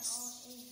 Yes.